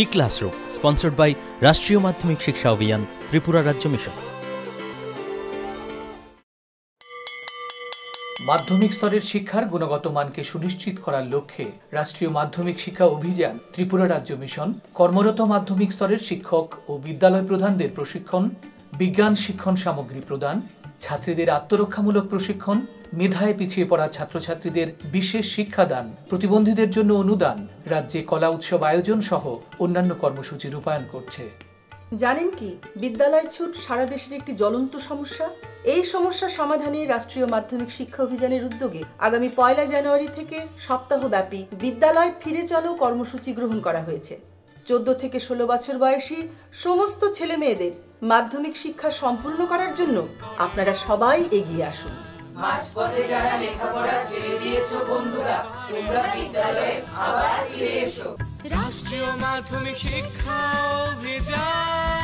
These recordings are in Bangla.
E classroom, sponsored by Rashtriya Madhyamik শিক্ষা অভিযান, ত্রিপুরা রাজ্য মিশন। মাধ্যমিক স্তরের শিক্ষার গুণগত মানকে সুনিশ্চিত করার লক্ষ্যে রাষ্ট্রীয় মাধ্যমিক শিক্ষা অভিযান, ত্রিপুরা রাজ্য মিশন, কর্মরত মাধ্যমিক স্তরের শিক্ষক ও বিদ্যালয় প্রধানদের প্রশিক্ষণ, বিজ্ঞান শিক্ষণ সামগ্রী প্রদান, ছাত্রীদের আত্মরক্ষামূলক প্রশিক্ষণ মেধায় পিছিয়ে পড়া ছাত্রছাত্রীদের বিশেষ শিক্ষাদান, প্রতিবন্ধীদের জন্য অনুদান, রাজ্যে কলা উৎসব আয়োজন সহ অন্যান্য কর্মসূচি রূপায়ণ করছে। জানেন কি, বিদ্যালয় ছুট সারা দেশের একটি জ্বলন্ত সমস্যা। এই সমস্যা সমাধানে রাষ্ট্রীয় মাধ্যমিক শিক্ষা অভিযানের উদ্যোগে আগামী পয়লা জানুয়ারি থেকে সপ্তাহব্যাপী বিদ্যালয় ফিরে চলো কর্মসূচি গ্রহণ করা হয়েছে। চোদ্দ থেকে ষোলো বছর বয়সী সমস্ত ছেলে মেয়েদের মাধ্যমিক শিক্ষা সম্পূর্ণ করার জন্য আপনারা সবাই এগিয়ে আসুন। মাঝপথে যারা লেখাপড়া ছেড়ে দিয়েছ বন্ধুরা, তোমরা বিদ্যালয়ে আবার ফিরে এসো। রাষ্ট্রীয় মাধ্যমিক শিক্ষা অভিযান।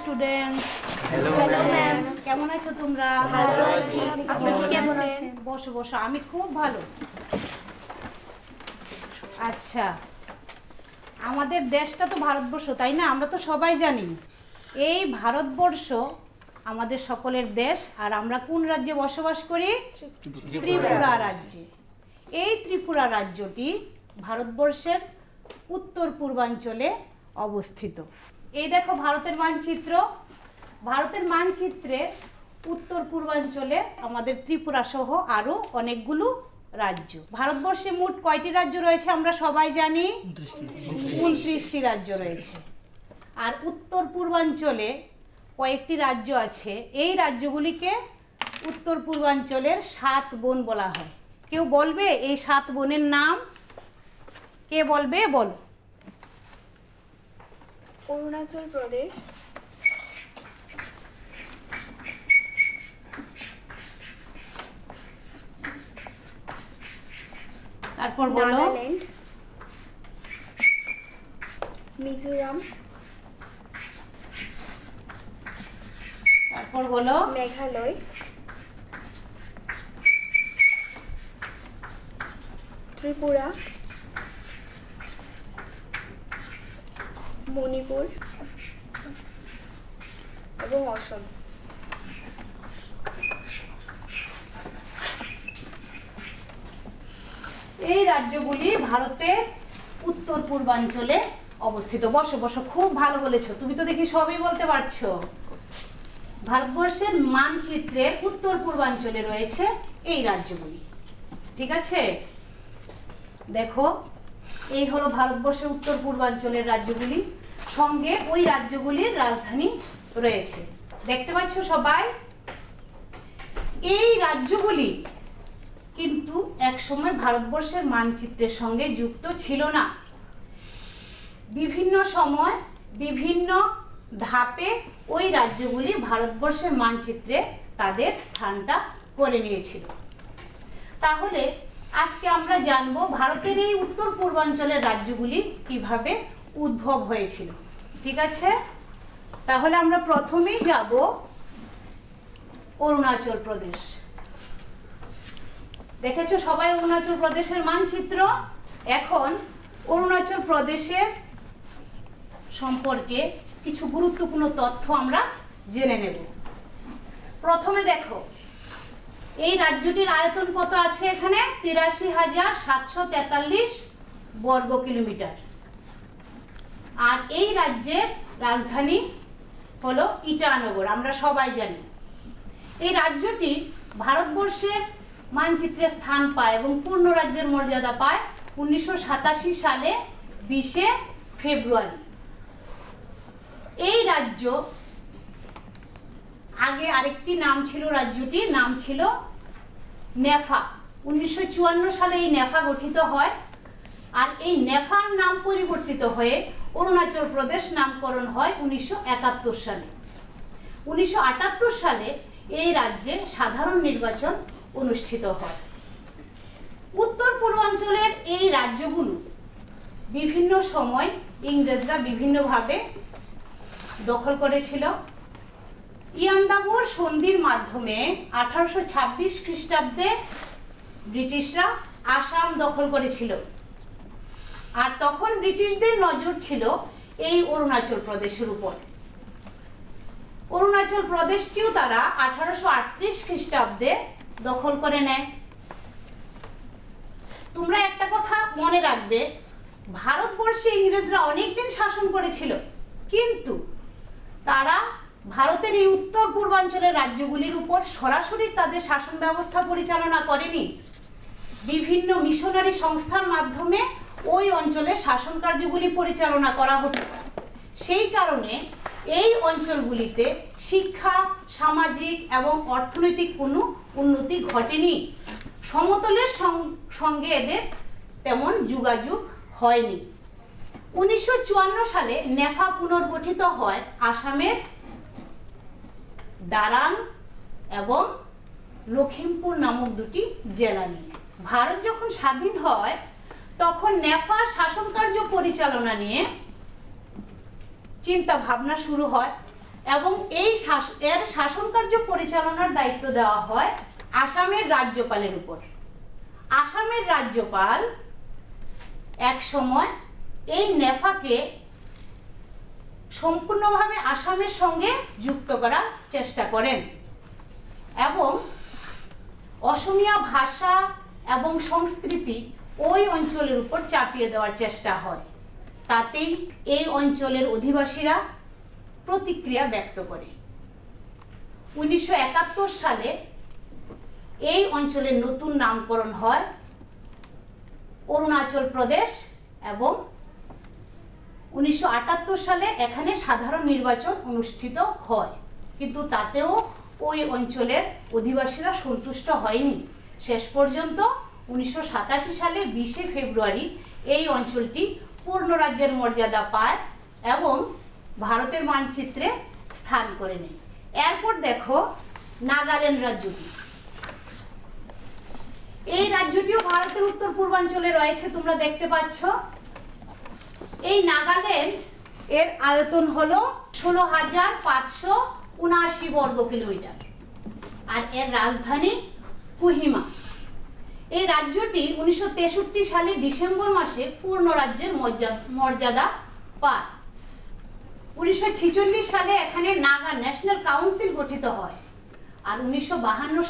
স্টুডেন্টস হ্যালো ম্যাম কেমন আছো তোমরা? ভালো আছি। আপনি কেমন আছেন? বসো বসো। আমি খুব ভালো। আচ্ছা। আমাদের দেশটা তো ভারতবর্ষ তাই না? আমরা তো সবাই জানি। এই ভারতবর্ষ আমাদের সকলের দেশ আর আমরা কোন রাজ্যে বসবাস করি? ত্রিপুরা রাজ্যে। এই ত্রিপুরা রাজ্যটি ভারতবর্ষের উত্তর পূর্বাঞ্চলে অবস্থিত। এই দেখো ভারতের মানচিত্র। ভারতের মানচিত্রে উত্তর পূর্বাঞ্চলে আমাদের ত্রিপুরা সহ আরও অনেকগুলো রাজ্য। ভারতবর্ষে মোট কয়টি রাজ্য রয়েছে আমরা সবাই জানি? উনত্রিশটি রাজ্য রয়েছে। আর উত্তর পূর্বাঞ্চলে কয়েকটি রাজ্য আছে। এই রাজ্যগুলিকে উত্তর পূর্বাঞ্চলের সাত বন বলা হয়। কেউ বলবে এই সাত বনের নাম? কে বলবে? বল। অরুণাচল প্রদেশ। তারপর বলো। মিজোরাম। তারপর বলো। মেঘালয়। ত্রিপুরা। মণিপুর এবং অসম। এই রাজ্যগুলি ভারতের উত্তর পূর্বাঞ্চলে অবস্থিত। বসো বসো, খুব ভালো বলেছ। তুমি তো দেখি সবই বলতে পারছ। ভারতবর্ষের মানচিত্রের উত্তর পূর্বাঞ্চলে রয়েছে এই রাজ্যগুলি। ঠিক আছে? দেখো, এই হলো ভারতবর্ষের উত্তর পূর্বাঞ্চলের রাজ্যগুলি। সঙ্গে ওই রাজ্যগুলির রাজধানী রয়েছে। দেখতে পাচ্ছ সবাই? এই রাজ্যগুলি কিন্তু একসময় ভারতবর্ষের মানচিত্রের সঙ্গে যুক্ত ছিল না। বিভিন্ন সময় বিভিন্ন ধাপে ওই রাজ্যগুলি ভারতবর্ষের মানচিত্রে তাদের স্থানটা করে নিয়েছিল। তাহলে আজকে আমরা জানব ভারতের এই উত্তর পূর্বাঞ্চলের রাজ্যগুলি কীভাবে উদ্ভব হয়েছিল। ঠিক আছে? তাহলে আমরা প্রথমেই যাব অরুণাচল প্রদেশ। দেখেছ সবাই অরুণাচল প্রদেশের মানচিত্র? এখন অরুণাচল প্রদেশের সম্পর্কে কিছু গুরুত্বপূর্ণ তথ্য আমরা জেনে নেব। প্রথমে দেখো, এই রাজ্যটির আয়তন কত আছে এখানে? তিরাশি হাজার সাতশো তেতাল্লিশ বর্গ কিলোমিটার। আর এই রাজ্যের রাজধানী হলো ইটানগর, আমরা সবাই জানি। এই রাজ্যটি ভারতবর্ষের মানচিত্রে স্থান পায় এবং পূর্ণ রাজ্যের মর্যাদা পায় উনিশশো সালে বিশে ফেব্রুয়ারি। এই রাজ্য, আগে আরেকটি নাম ছিল রাজ্যটির, নাম ছিল নেফা। উনিশশো চুয়ান্ন সালে এই নেফা গঠিত হয়। আর এই নেফার নাম পরিবর্তিত হয়ে অরুণাচল প্রদেশ নামকরণ হয় উনিশশো একাত্তর সালে। উনিশশো আটাত্তর সালে এই রাজ্যে সাধারণ নির্বাচন অনুষ্ঠিত হয়। উত্তর পূর্বাঞ্চলের এই রাজ্যগুলো বিভিন্ন সময় ইংরেজরা বিভিন্নভাবে দখল করেছিল। ইয়ান্দাবুর সন্ধির মাধ্যমে আঠারোশো ছাব্বিশ খ্রিস্টাব্দে ব্রিটিশরা আসাম দখল করেছিল। আর তখন ব্রিটিশদের নজর ছিল এই অরুণাচল প্রদেশের উপর। অরুণাচল প্রদেশটিও তারা আঠারোশো আটত্রিশ খ্রিস্টাব্দে দখল করে নেয়। তোমরা একটা কথা মনে রাখবে, ভারতবর্ষে ইংরেজরা অনেকদিন শাসন করেছিল, কিন্তু তারা ভারতের এই উত্তর পূর্বাঞ্চলের রাজ্যগুলির উপর সরাসরি তাদের শাসন ব্যবস্থা পরিচালনা করেনি। বিভিন্ন মিশনারি সংস্থার মাধ্যমে ওই অঞ্চলে শাসন কার্যগুলি পরিচালনা করা হতো। সেই কারণে এই অঞ্চলগুলিতে শিক্ষা, সামাজিক এবং অর্থনৈতিক কোনো উন্নতি ঘটেনি। সমতলের সঙ্গে এদের তেমন যোগাযোগ হয়নি। উনিশশো চুয়ান্ন সালে নেফা পুনর্গঠিত হয় আসামের দারাং এবং লখিমপুর নামক দুটি জেলা নিয়ে। ভারত যখন স্বাধীন হয় তখন নেফার শাসন কার্য পরিচালনা নিয়ে চিন্তা ভাবনা শুরু হয় এবং এই এর শাসন কার্য পরিচালনার দায়িত্ব দেওয়া হয় আসামের রাজ্যপালের উপর। আসামের রাজ্যপাল এক সময় এই নেফাকে সম্পূর্ণভাবে আসামের সঙ্গে যুক্ত করার চেষ্টা করেন এবং অসমিয়া ভাষা এবং সংস্কৃতি ওই অঞ্চলের উপর চাপিয়ে দেওয়ার চেষ্টা হয়। তাতেই এই অঞ্চলের অধিবাসীরা প্রতিক্রিয়া ব্যক্ত করে। উনিশশো একাত্তর সালে এই অঞ্চলের নতুন নামকরণ হয় অরুণাচল প্রদেশ এবং উনিশশো আটাত্তর সালে এখানে সাধারণ নির্বাচন অনুষ্ঠিত হয়। কিন্তু তাতেও ওই অঞ্চলের অধিবাসীরা সন্তুষ্ট হয়নি। শেষ পর্যন্ত উনিশশো সাতাশি সালে বিশে ফেব্রুয়ারি এই অঞ্চলটি পূর্ণ রাজ্যের মর্যাদা পায় এবং ভারতের মানচিত্রে স্থান করে নেয়। এরপর দেখো নাগাল্যান্ড রাজ্যটি। এই রাজ্যটিও ভারতের উত্তর পূর্বাঞ্চলে রয়েছে, তোমরা দেখতে পাচ্ছ। এই নাগাল্যান্ড এর আয়তন হলো ষোলো হাজার পাঁচশো উনআশি বর্গ কিলোমিটার আর এর রাজধানী কুহিমা। এই রাজ্যটি উনিশশো তেষট্টি সালে ডিসেম্বর মাসে পূর্ণ রাজ্যের মর্যাদা পায়। উনিশশো সালে এখানে নাগা ন্যাশনাল কাউন্সিল গঠিত হয় আর উনিশশো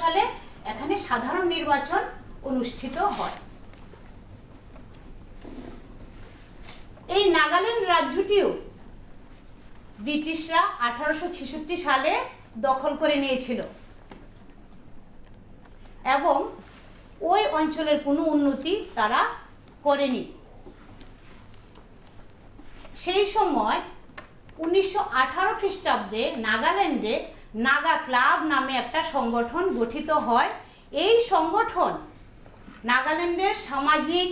সালে এখানে সাধারণ নির্বাচন অনুষ্ঠিত হয়। এই নাগাল্যান্ড রাজ্যটিও ব্রিটিশরা আঠারোশো ছেষট্টি সালে দখল করে নিয়েছিল। এবং অঞ্চলের কোনো উন্নতি তারা করেনি। সেই সময় উনিশশো আঠারো খ্রিস্টাব্দে নাগাল্যান্ডে নাগা ক্লাব নামে একটা সংগঠন গঠিত হয়। এই সংগঠন নাগাল্যান্ডের সামাজিক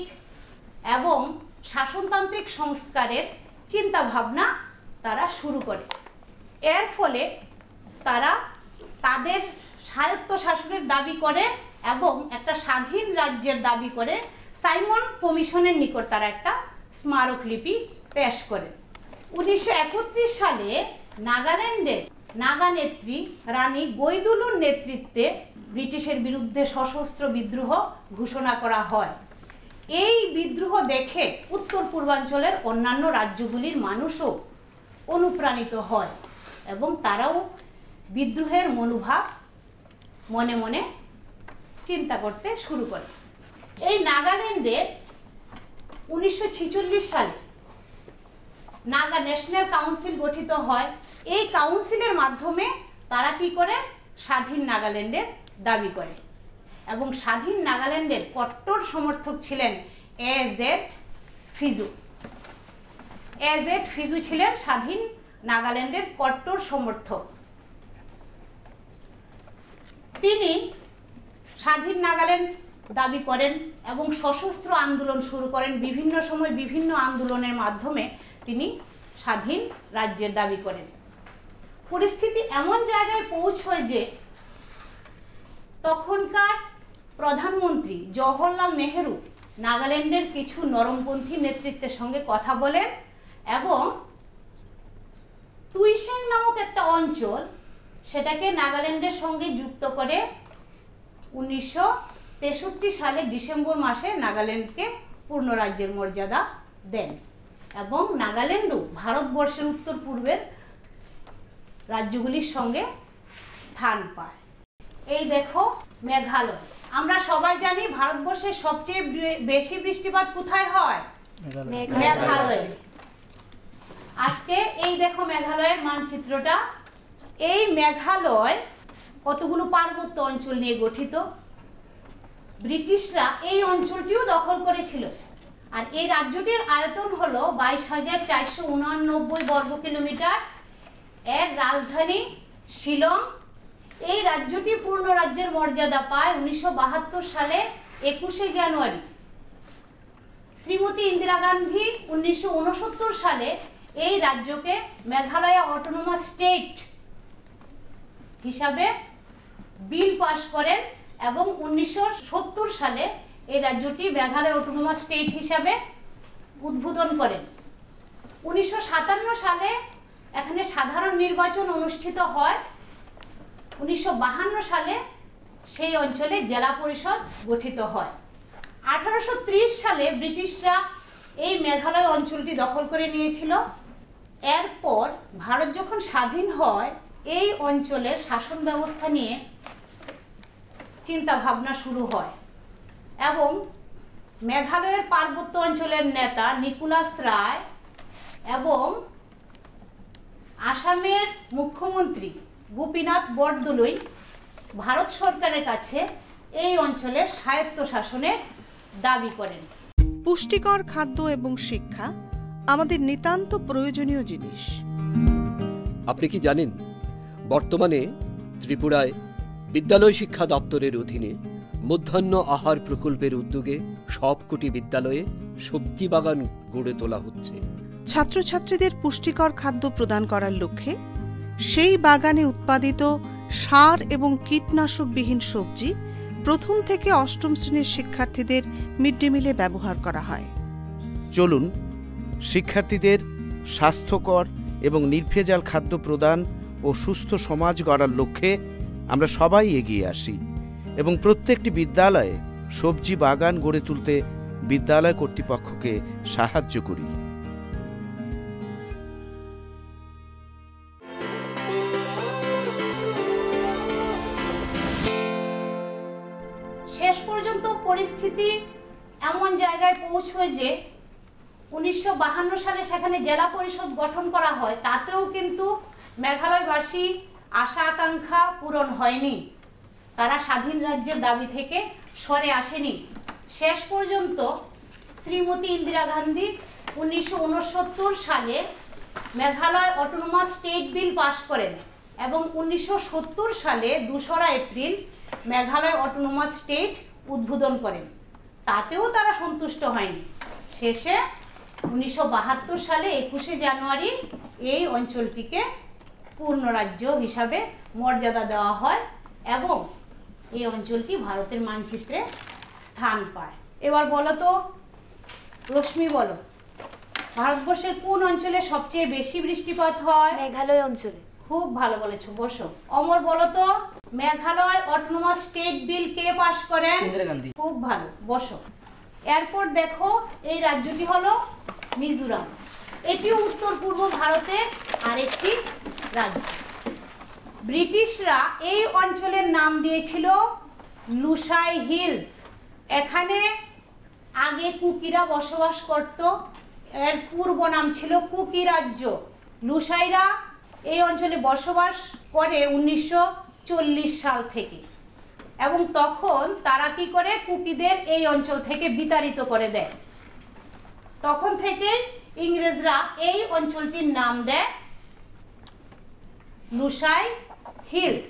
এবং শাসনতান্ত্রিক সংস্কারের চিন্তা ভাবনা তারা শুরু করে। এর ফলে তারা তাদের স্বায়ত্ত শাসনের দাবি করে এবং একটা স্বাধীন রাজ্যের দাবি করে সাইমন কমিশনের নিকট তারা একটা স্মারকলিপি পেশ করে। উনিশশো একত্রিশ সালে নাগাল্যান্ডের নাগা নেত্রী রানী গৈদুলুর নেতৃত্বে ব্রিটিশের বিরুদ্ধে সশস্ত্র বিদ্রোহ ঘোষণা করা হয়। এই বিদ্রোহ দেখে উত্তর পূর্বাঞ্চলের অন্যান্য রাজ্যগুলির মানুষও অনুপ্রাণিত হয় এবং তারাও বিদ্রোহের মনোভাব মনে মনে চিন্তা করতে শুরু করে। এই নাগাল্যান্ডে উনিশশো ছেচল্লিশ সালে নাগা ন্যাশনাল কাউন্সিল গঠিত হয়। এই কাউন্সিলের মাধ্যমে তারা কি করে? স্বাধীন নাগাল্যান্ডের দাবি করে। এবং স্বাধীন নাগাল্যান্ডের কট্টর সমর্থক ছিলেন age A Z Phizo. A Z Phizo ছিলেন স্বাধীন নাগাল্যান্ডের কট্টর সমর্থক। তিনি স্বাধীন নাগাল্যান্ড দাবি করেন এবং সশস্ত্র আন্দোলন শুরু করেন বিভিন্ন সময় বিভিন্ন আন্দোলনের মাধ্যমে তিনি স্বাধীন রাজ্যের দাবি করেন। পরিস্থিতি এমন জায়গায় পৌঁছয় যে তখনকার প্রধানমন্ত্রী জওহরলাল নেহেরু নাগাল্যান্ডের কিছু নরমপন্থী নেতৃত্বের সঙ্গে কথা বলেন এবং তুইসেং নামক একটা অঞ্চল সেটাকে নাগাল্যান্ডের সঙ্গে যুক্ত করে উনিশশো তেষট্টি সালে ডিসেম্বর মাসে নাগাল্যান্ডকে পূর্ণ রাজ্যের মর্যাদা দেন এবং নাগাল্যান্ডও ভারতবর্ষের উত্তর পূর্বের রাজ্যগুলির সঙ্গে স্থান পায়। এই দেখো মেঘালয়। আমরা সবাই জানি ভারতবর্ষের সবচেয়ে বেশি বৃষ্টিপাত কোথায় হয়? মেঘালয়ে। আজকে এই দেখো মেঘালয়ের মানচিত্রটা। এই মেঘালয় কতগুলো পার্বত্য অঞ্চল নিয়ে গঠিত? ব্রিটিশরা এই অঞ্চলটিও দখল করেছিল। আর এই রাজ্যটির আয়তন হলো বাইশ হাজার চারশো উনানব্বই বর্গ কিলোমিটার। এর রাজধানী শিলং। এই রাজ্যটি পূর্ণ রাজ্যের মর্যাদা পায় উনিশশো বাহাত্তর সালে একুশে জানুয়ারি। শ্রীমতী ইন্দিরা গান্ধী উনিশশো উনসত্তর সালে এই রাজ্যকে মেঘালয় অটোনোমাস স্টেট হিসাবে বিল পাশ করেন এবং উনিশশো সত্তর সালে এই রাজ্যটি মেঘালয় অটোনোমাস স্টেট হিসাবে উদ্বোধন করেন। উনিশশো সাতান্ন সালে এখানে সাধারণ নির্বাচন অনুষ্ঠিত হয়। উনিশশো সালে সেই অঞ্চলে জেলা পরিষদ গঠিত হয়। আঠারোশো ত্রিশ সালে ব্রিটিশরা এই মেঘালয় অঞ্চলটি দখল করে নিয়েছিল। এরপর ভারত যখন স্বাধীন হয়, এই অঞ্চলের শাসন ব্যবস্থা নিয়ে চিন্তা ভাবনা শুরু হয়। এবং মেঘালয়ের পার্বত্য অঞ্চলের নেতা নিকোলাস রায় এবং আসামের মুখ্যমন্ত্রী গোপীনাথ বরদলৈ ভারত সরকারের কাছে এই অঞ্চলের স্বায়ত্ত শাসনের দাবি করেন। পুষ্টিকর খাদ্য এবং শিক্ষা আমাদের নিতান্ত প্রয়োজনীয় জিনিস। আপনি কি জানেন বর্তমানে ত্রিপুরায় বিদ্যালয় শিক্ষা দপ্তরের অধীনে মধ্যাহ্ন আহার প্রকল্পের উদ্যোগে সবকটি বিদ্যালয়ে সবজি বাগান গড়ে তোলা হচ্ছে। ছাত্রছাত্রীদের পুষ্টিকর খাদ্য প্রদান করার লক্ষ্যে সেই বাগানে উৎপাদিত সার এবং কীটনাশকবিহীন সবজি প্রথম থেকে অষ্টম শ্রেণির শিক্ষার্থীদের মিড ডে মিলে ব্যবহার করা হয়। চলুন শিক্ষার্থীদের স্বাস্থ্যকর এবং নির্ভেজাল খাদ্য প্রদান ও সুস্থ সমাজ গড়ার লক্ষ্যে আমরা সবাই এগিয়ে আসি এবং প্রত্যেকটি বিদ্যালয়ে সবজি বাগান গড়ে তুলতে বিদ্যালয় কর্তৃপক্ষকে সাহায্য করি। শেষ পর্যন্ত পরিস্থিতি এমন জায়গায় পৌঁছয় যে উনিশশো সালে সেখানে জেলা পরিষদ গঠন করা হয়, তাতেও কিন্তু মেঘালয়বাসী আশা আকাঙ্ক্ষা পূরণ হয়নি। তারা স্বাধীন রাজ্যের দাবি থেকে সরে আসেনি। শেষ পর্যন্ত শ্রীমতী ইন্দিরা গান্ধী উনিশশো উনসত্তর সালে Meghalaya autonomous state bill pass করেন এবং উনিশশো সত্তর সালে দোসরা এপ্রিল মেঘালয় অটোনোমাস স্টেট উদ্বোধন করেন। তাতেও তারা সন্তুষ্ট হয়নি। শেষে উনিশশো বাহাত্তর সালে একুশে জানুয়ারি এই অঞ্চলটিকে পূর্ণ রাজ্য হিসাবে মর্যাদা দেওয়া হয় এবং এই অঞ্চলটি ভারতের মানচিত্রে স্থান পায়। এবার বলো তো রশ্মি বলো ভারতবর্ষের কোন অঞ্চলে সবচেয়ে বেশি বৃষ্টিপাত হয়? মেঘালয় অঞ্চলে। খুব ভালো বলেছ বসো। অমর বলো তো মেঘালয় অটোনোমাস স্টেট বিল কে পাশ করেন? খুব ভালো বসো। এরপর দেখো এই রাজ্যটি হলো মিজোরাম। এটিও উত্তর পূর্ব ভারতের আরেকটি রাজ্য ব্রিটিশরা এই অঞ্চলের নাম দিয়েছিল লুসাই হিলস। এখানে আগে কুকিরা বসবাস করত। এর পূর্ব নাম ছিল কুকি রাজ্য। লুসাইরা এই অঞ্চলে বসবাস করে উনিশশো চল্লিশ সাল থেকে। এবং তখন তারা কি করে? কুকিদের এই অঞ্চল থেকে বিতাড়িত করে দেয়। তখন থেকে ইংরেজরা এই অঞ্চলটির নাম দেয় লুসাই হিলস।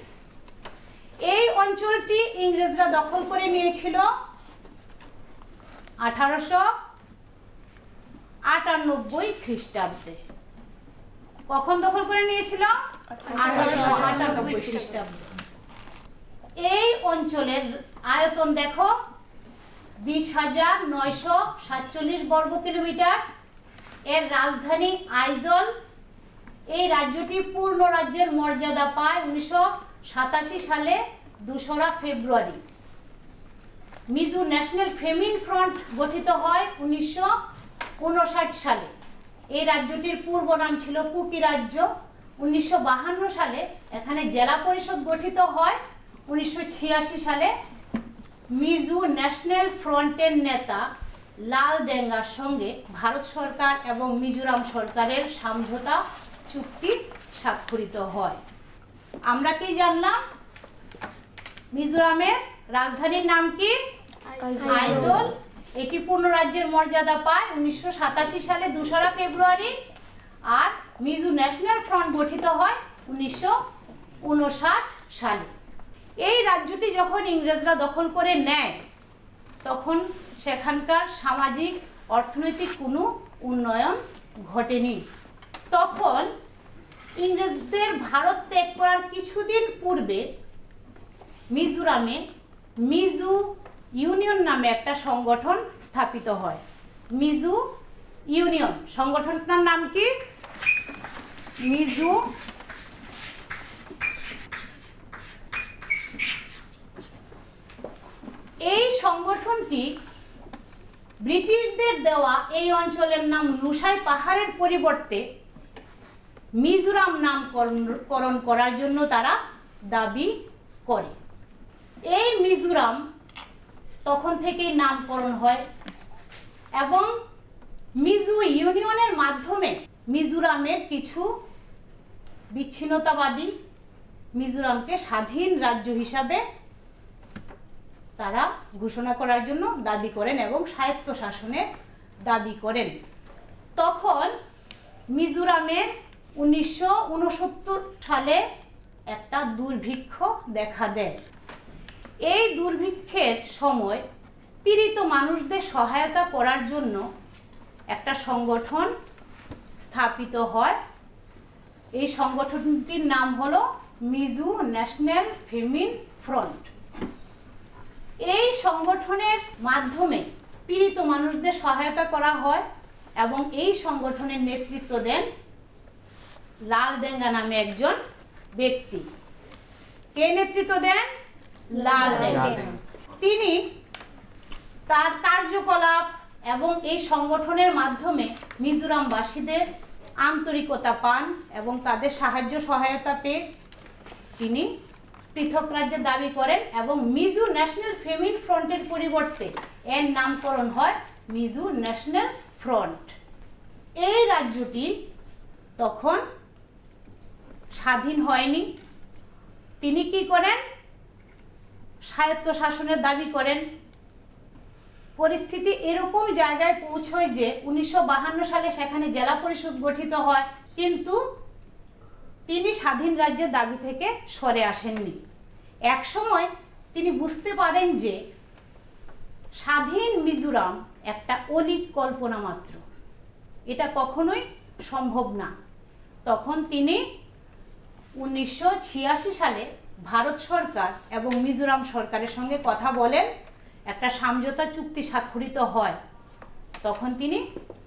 এই অঞ্চলটি ইংরেজরা দখল করে নিয়েছিল আঠারোশো আটানব্বই খ্রিস্টাব্দে। কখন দখল করে নিয়েছিল? আঠারোশো আটানব্বই খ্রিস্টাব্দে। এই অঞ্চলের আয়তন দেখো, বিশ হাজার নয়শো সাতচল্লিশ বর্গ কিলোমিটার এর রাজধানী আইজল এই রাজ্যটি পূর্ণ রাজ্যের মর্যাদা পায় উনিশশো সাতাশি সালে দোসরা February. Mizo National Famine Front গঠিত হয় উনিশশো উনষাট সালে। এই রাজ্যটির পূর্ব নাম ছিল কুকি রাজ্য। উনিশশো সালে এখানে জেলা পরিষদ গঠিত হয়। উনিশশো ছিয়াশি সালে মিজো ন্যাশনাল ফ্রন্টের নেতা লাল ডেঙ্গার সঙ্গে ভারত সরকার এবং মিজোরাম সরকারের সমঝোতা চুক্তি স্বাক্ষরিত হয়। আমরা কি জানলাম? মিজোরামের রাজধানীর নাম কি? আইজল। এটি পূর্ণ রাজ্যের মর্যাদা পায় উনিশশো সাতাশি সালে দোসরা ফেব্রুয়ারি আর মিজো ন্যাশনাল ফ্রন্ট গঠিত হয় উনিশশো উনষাট সালে। এই রাজ্যটি যখন ইংরেজরা দখল করে নেয় তখন সেখানকার সামাজিক অর্থনৈতিক কোনো উন্নয়ন ঘটেনি। তখন ইংরেজদের ভারত ত্যাগ করার কিছুদিন পূর্বে মিজোরামে মিজু ইউনিয়ন নামে একটা সংগঠন স্থাপিত হয়। মিজু ইউনিয়ন, সংগঠনটার নাম কি? মিজু এই সংগঠনটি ব্রিটিশদের দেওয়া এই অঞ্চলের নাম লুসাই পাহাড়ের পরিবর্তে মিজোরাম নামকরণ করার জন্য তারা দাবি করে। এই মিজোরাম তখন থেকেই নামকরণ হয় এবং মিজো ইউনিয়নের মাধ্যমে মিজোরামের কিছু বিচ্ছিন্নতাবাদী মিজোরামকে স্বাধীন রাজ্য হিসাবে তারা ঘোষণা করার জন্য দাবি করেন এবং স্বায়ত্ত শাসনের দাবি করেন। তখন মিজোরামের উনিশশো উনসত্তর সালে একটা দুর্ভিক্ষ দেখা দেয়। এই দুর্ভিক্ষের সময় পীড়িত মানুষদের সহায়তা করার জন্য একটা সংগঠন স্থাপিত হয়। এই সংগঠনটির নাম হলো মিজু ন্যাশনাল ফেমিন ফ্রন্ট। এই সংগঠনের মাধ্যমে পীড়িত মানুষদের সহায়তা করা হয় এবং এই সংগঠনের নেতৃত্ব দেন লাল ডেঙ্গা নামে একজন ব্যক্তি। কে নেতৃত্ব দেন? লাল ডেঙ্গা। তিনি তার কার্যকলাপ এবং এই সংগঠনের মাধ্যমে মিজোরামবাসীদের আন্তরিকতা পান এবং তাদের সাহায্য সহায়তা পেয়ে তিনি পৃথক রাজ্যে দাবি করেন এবং মিজো ন্যাশনাল ফেমিন ফ্রন্টের পরিবর্তে এর নামকরণ হয় মিজো ন্যাশনাল ফ্রন্ট। এই রাজ্যটি তখন স্বাধীন হয়নি। তিনি কি করেন? স্বায়ত্ত শাসনের দাবি করেন। পরিস্থিতি এরকম জায়গায় পৌঁছয় যে উনিশশো সালে সেখানে জেলা পরিষদ গঠিত হয়, কিন্তু তিনি স্বাধীন রাজ্যের দাবি থেকে সরে আসেননি। এক সময় তিনি বুঝতে পারেন যে স্বাধীন মিজোরাম একটা অলিক কল্পনা মাত্র। এটা কখনোই সম্ভব না। তখন তিনি উনিশশো ছিয়াশি সালে ভারত সরকার এবং মিজোরাম সরকারের সঙ্গে কথা বলেন, একটা সমঝোতা চুক্তি স্বাক্ষরিত হয়। তখন তিনি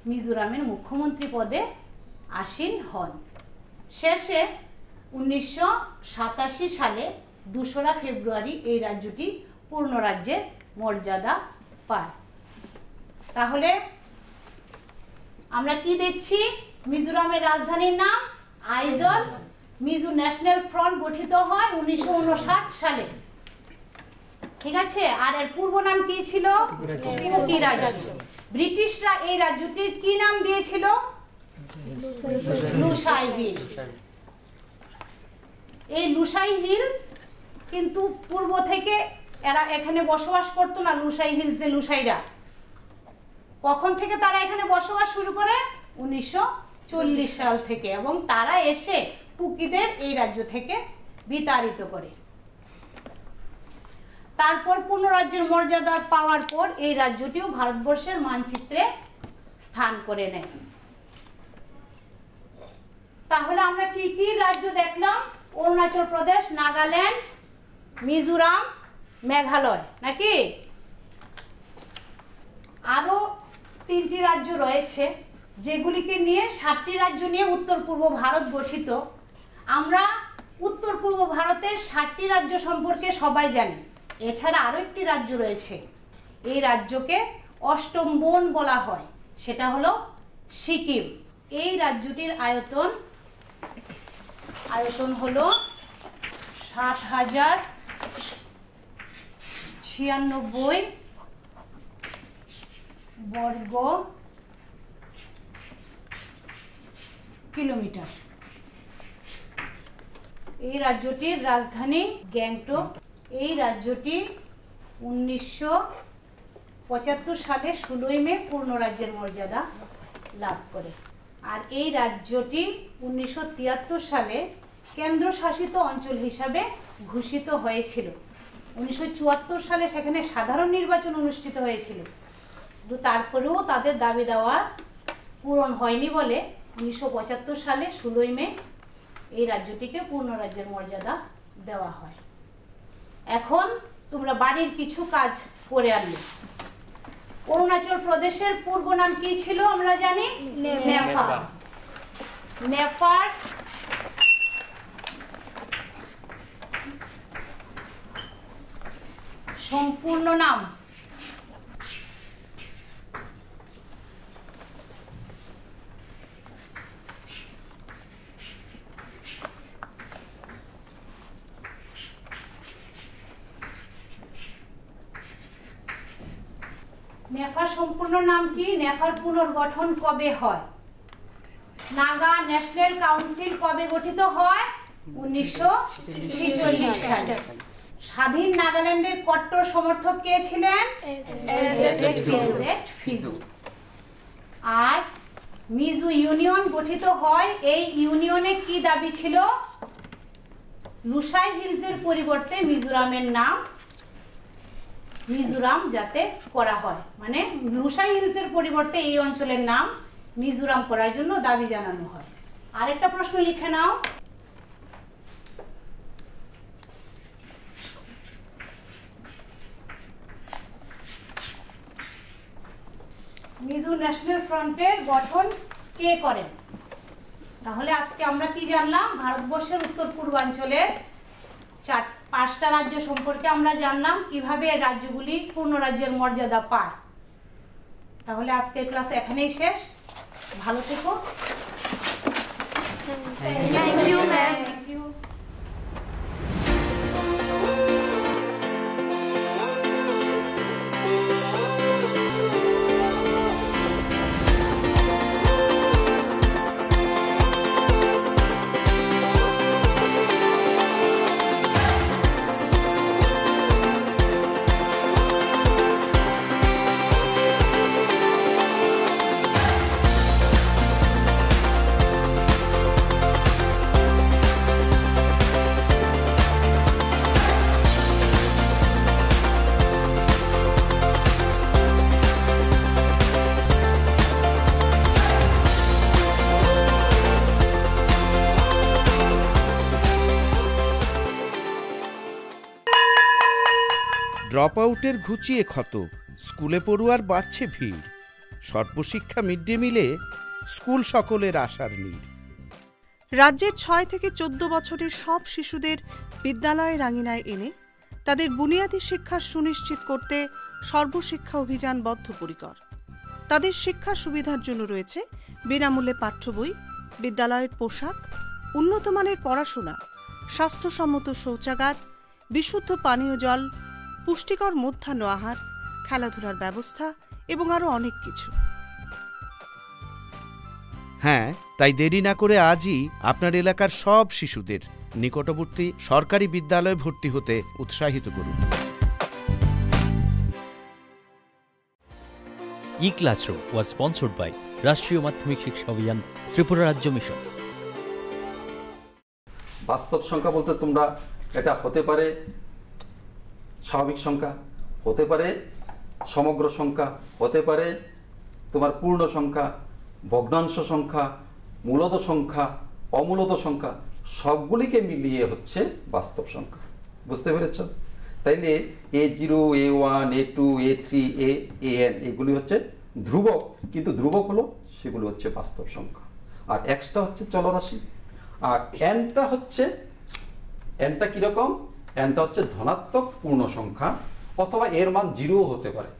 মিজোরামের মুখ্যমন্ত্রী পদে আসীন হন। শেষে উনিশশো সাতাশি সালে দোসরা ফেব্রুয়ারি এই রাজ্যটি পূর্ণ রাজ্যের মর্যাদা পায়। তাহলে আমরা কি দেখছি? মিজোরামের রাজধানীর নাম আইজল। মিজো ন্যাশনাল ফ্রন্ট গঠিত হয় উনিশশো সালে। ঠিক আছে? আর এর পূর্ব নাম কি ছিল? রাজ্য। ব্রিটিশরা এই রাজ্যটির কি নাম দিয়েছিল? লুসাই হিলস। এই লুসাই হিলস কিন্তু পূর্ব থেকে এরা এখানে বসবাস করতো না লুসাই হিলসে লুসাইরা। কখন থেকে তারা এখানে বসবাস শুরু করে? উনিশশো চল্লিশ সাল থেকে। এবং তারা এসে কুকিদের এই রাজ্য থেকে বিতাড়িত করে। তারপর পূর্ণ রাজ্যের মর্যাদা পাওয়ার পর এই রাজ্যটিও ভারতবর্ষের মানচিত্রে স্থান করে নেয়। তাহলে আমরা কি কি রাজ্য দেখলাম? অরুণাচল প্রদেশ, নাগাল্যান্ড, মিজোরাম, মেঘালয়, নাকি? আরও তিনটি রাজ্য রয়েছে যেগুলিকে নিয়ে সাতটি রাজ্য নিয়ে উত্তর পূর্ব ভারত গঠিত। আমরা উত্তর পূর্ব ভারতের ষাটটি রাজ্য সম্পর্কে সবাই জানি। এছাড়া আরও একটি রাজ্য রয়েছে। এই রাজ্যকে অষ্টম বন বলা হয়। সেটা হলো সিকিম। এই রাজ্যটির আয়তন আয়তন হলো সাত হাজার ছিয়ানব্বই বর্গ কিলোমিটার। এই রাজ্যটির রাজধানী গ্যাংটক। এই রাজ্যটি উনিশশো পঁচাত্তর সালে ষোলোই মে পূর্ণ রাজ্যের মর্যাদা লাভ করে। আর এই রাজ্যটি উনিশশো তিয়াত্তর সালে কেন্দ্রশাসিত অঞ্চল হিসাবে ঘোষিত হয়েছিল। উনিশশো চুয়াত্তর সালে সেখানে সাধারণ নির্বাচন অনুষ্ঠিত হয়েছিল। কিন্তু তারপরেও তাদের দাবি দেওয়া পূরণ হয়নি বলে উনিশশো পঁচাত্তর সালে ষোলোই মে এই রাজ্যটিকে পূর্ণ রাজ্যের মর্যাদা দেওয়া হয়। এখন তোমরা বাড়ির কিছু কাজ করে আনলে। অরুণাচল প্রদেশের পূর্ব নাম কি ছিল আমরা জানি? নেপাল। নেপাল। সম্পূর্ণ নাম নেফার সম্পূর্ণ নাম কি? নেফার পুনর্গঠন কবে হয়? নাগা ন্যাশনাল কাউন্সিল কবে গঠিত হয়? উনিশশো সালে। স্বাধীন নাগাল্যান্ডের কট্টর সমর্থক কে ছিলেন? আর মিজু ইউনিয়ন গঠিত হয়, এই ইউনিয়নে কি দাবি ছিল? লুসাই হিলসের পরিবর্তে মিজোরামের নাম মিজোরাম যাতে করা হয়। মানে লুসাই হিলসের পরিবর্তে এই অঞ্চলের নাম মিজোরাম করার জন্য দাবি জানানো হয়। আরেকটা প্রশ্ন লিখে নাও। মিজো ন্যাশনাল ফ্রন্টের গঠন কে করেন? তাহলে আজকে আমরা কি জানলাম? ভারতবর্ষের উত্তর পূর্বাঞ্চলের চার পাঁচটা রাজ্য সম্পর্কে আমরা জানলাম কীভাবে এই রাজ্যগুলি পূর্ণ রাজ্যের মর্যাদা পায়। তাহলে আজকের ক্লাস এখানেই শেষ। ভালো থেকো। Thank you ma'am thank you drop আউটের ঘুচিয়ে ক্ষত, স্কুলে পড়ুয়ার বাড়ছে ভিড়। সর্বশিক্ষা মিড ডে মিলে স্কুল সকলের আশার নীড়। রাজ্যের ছয় থেকে চোদ্দ বছরের সব শিশুদের বিদ্যালয়ের আঙিনায় এনে তাদের বুনিয়াদী শিক্ষা সুনিশ্চিত করতে সর্বশিক্ষা অভিযান বদ্ধপরিকর। তাদের শিক্ষার সুবিধার জন্য রয়েছে বিনামূল্যে পাঠ্য বই, বিদ্যালয়ের পোশাক, উন্নতমানের পড়াশোনা, স্বাস্থ্যসম্মত শৌচাগার, বিশুদ্ধ পানীয় জল পুষ্টিকর মধ্যাহ্ন আহার খেলাধুলার ব্যবস্থা এবং আরও অনেক কিছু। হ্যাঁ তাই দেরি না করে আজই আপনার এলাকার সব শিশুদের নিকটবর্তী সরকারি বিদ্যালয়ে ভর্তি হতে উৎসাহিত করুন। E classroom was sponsored by Rashtriya Madhyamik Shiksha অভিযান ত্রিপুরা রাজ্য মিশন। বাস্তব সংখ্যা বলতে তোমরা এটা হতে পারে স্বাভাবিক সংখ্যা হতে পারে, সমগ্র সংখ্যা হতে পারে, তোমার পূর্ণ সংখ্যা, ভগ্নাংশ সংখ্যা, মূলত সংখ্যা, অমূলত সংখ্যা, সবগুলিকে মিলিয়ে হচ্ছে বাস্তব সংখ্যা। বুঝতে পেরেছ? তাইলে A zero A one A two A three A N এগুলি হচ্ছে ধ্রুবক। কিন্তু ধ্রুবক হলো, সেগুলো হচ্ছে বাস্তব সংখ্যা। আর এক্সটা হচ্ছে চলরাশি। আর এনটা হচ্ছে এনটা কীরকম? এনটা হচ্ছে ধনাত্মক পূর্ণ সংখ্যা অথবা এর মান জিরোও হতে পারে।